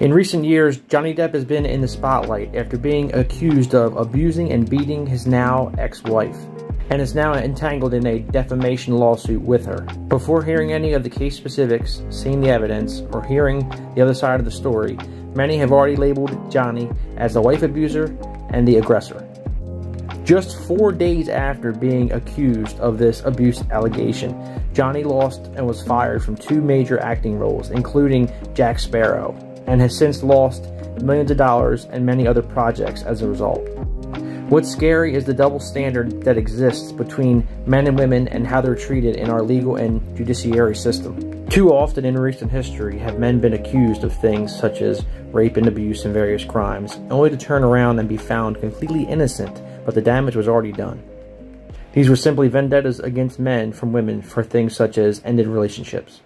In recent years, Johnny Depp has been in the spotlight after being accused of abusing and beating his now ex-wife, and is now entangled in a defamation lawsuit with her. Before hearing any of the case specifics, seeing the evidence, or hearing the other side of the story, many have already labeled Johnny as the wife abuser and the aggressor. Just four days after being accused of this abuse allegation, Johnny lost and was fired from two major acting roles, including Jack Sparrow, and has since lost millions of dollars and many other projects as a result. What's scary is the double standard that exists between men and women and how they're treated in our legal and judiciary system. Too often in recent history have men been accused of things such as rape and abuse and various crimes, only to turn around and be found completely innocent, but the damage was already done. These were simply vendettas against men from women for things such as ended relationships.